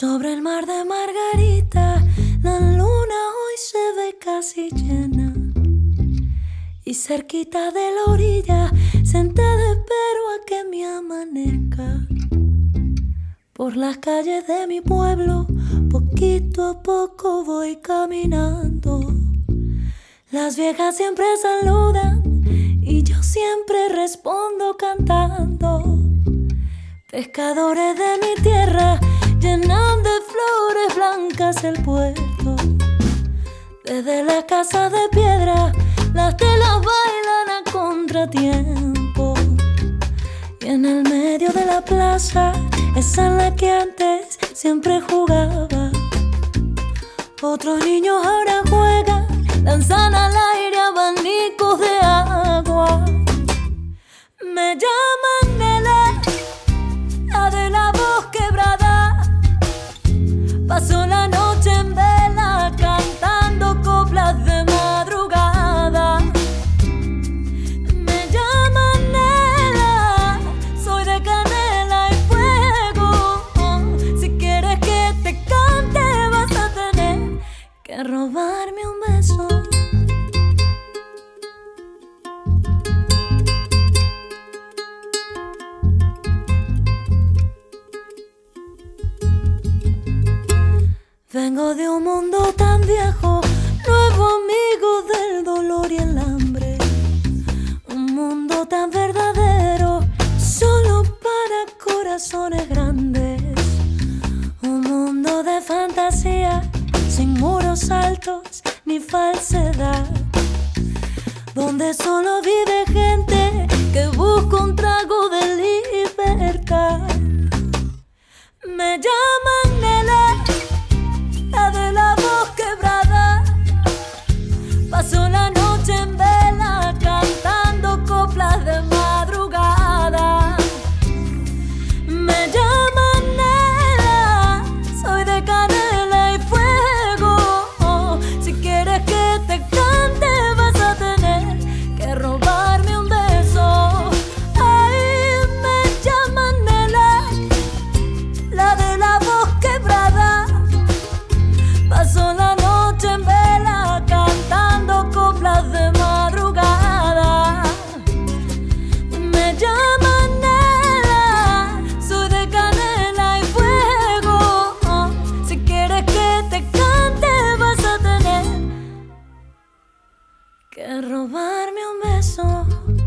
Sobre el mar de Margarita, la luna hoy se ve casi llena. Y cerquita de la orilla, sentada espero a que me amanezca. Por las calles de mi pueblo, poquito a poco voy caminando. Las viejas siempre saludan y yo siempre respondo cantando. Pescadores de mi tierra el puerto. Desde la casa de piedra, las telas bailan a contratiempo. Y en el medio de la plaza, esa en la que antes siempre jugaba. Otros niños ahora juegan, lanzan al aire abanicos de agua. Me llaman Nele, la de la voz quebrada. Pasó la noche que robarme un beso. Vengo de un mundo tan viejo, nuevo amigo del dolor y el hambre. Un mundo tan verdadero, solo para corazones grandes. Un mundo de fantasía, sin muros altos ni falsedad. Donde solo vive gente que busca un trago robarme un beso.